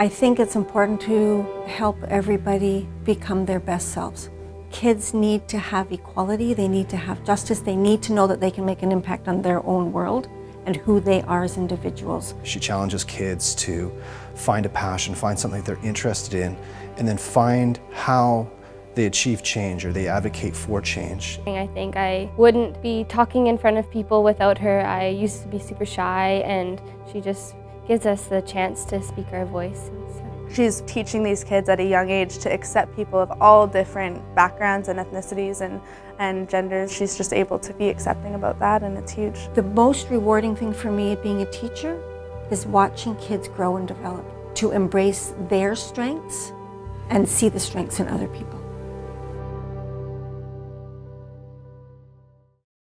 I think it's important to help everybody become their best selves. Kids need to have equality, they need to have justice, they need to know that they can make an impact on their own world and who they are as individuals. She challenges kids to find a passion, find something they're interested in, and then find how they achieve change or they advocate for change. I think I wouldn't be talking in front of people without her. I used to be super shy and she just gives us the chance to speak our voice. She's teaching these kids at a young age to accept people of all different backgrounds and ethnicities and, and genders. She's just able to be accepting about that and it's huge. The most rewarding thing for me being a teacher is watching kids grow and develop, to embrace their strengths and see the strengths in other people.